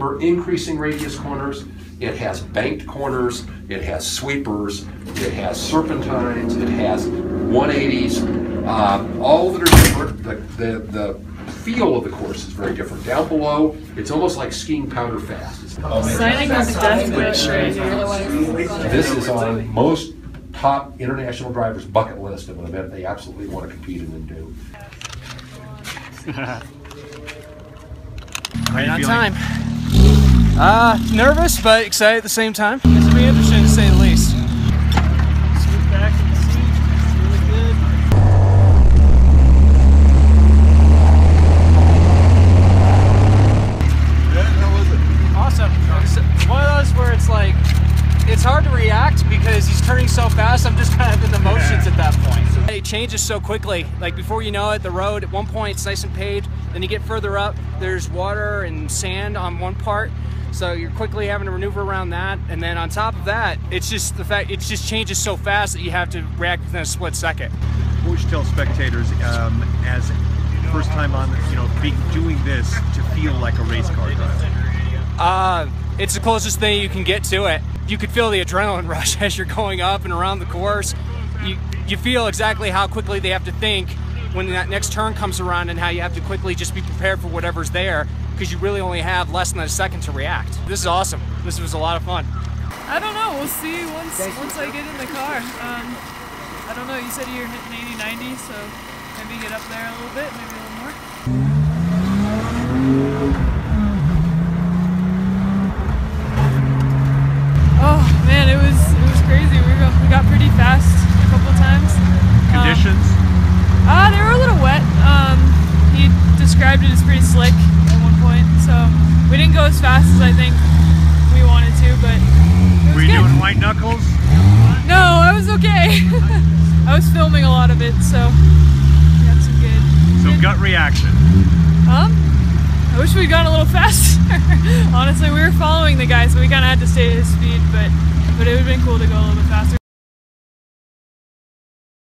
remember increasing radius corners. It has banked corners. It has sweepers. It has serpentines. It has 180s. Um, all that are different. The, the, the feel of the course is very different. Down below, it's almost like skiing powder fast. It's Signing of the death wish right here. this is on most top international drivers' bucket list of an event they absolutely want to compete in and do. Right on time. Uh, nervous, but excited at the same time. This will be interesting to say the least. Scoot back in the seat. It's really good. Awesome. One of those where it's like, it's hard to react because he's turning so fast. I'm just kind of in the motions at that point. It changes so quickly. Like before you know it, the road at one point it's nice and paved. Then you get further up, there's water and sand on one part. So you're quickly having to maneuver around that. And then on top of that, it's just the fact it just changes so fast that you have to react within a split second. What would you tell spectators um, as first time on, you know, being doing this to feel like a race car driver? Uh, it's the closest thing you can get to it. You could feel the adrenaline rush as you're going up and around the course. You you feel exactly how quickly they have to think when that next turn comes around and how you have to quickly just be prepared for whatever's there because you really only have less than a second to react. This is awesome. This was a lot of fun. I don't know. We'll see once once I get in the car. Um, I don't know. You said you're hitting 80, 90, so maybe get up there a little bit, maybe a little more. Oh man, it was it was crazy. We got we got pretty fast a couple times. Um, Conditions? Ah, they were a little wet. Um, he described it as pretty slick at one point, so we didn't go as fast as I think we wanted to, but it was Were you good. doing white knuckles? No, I was okay. I was filming a lot of it, so we got some good. So good- gut reaction. Um, I wish we'd gone a little faster. Honestly, we were following the guy, so we kind of had to stay at his speed, but but it would have been cool to go a little bit faster.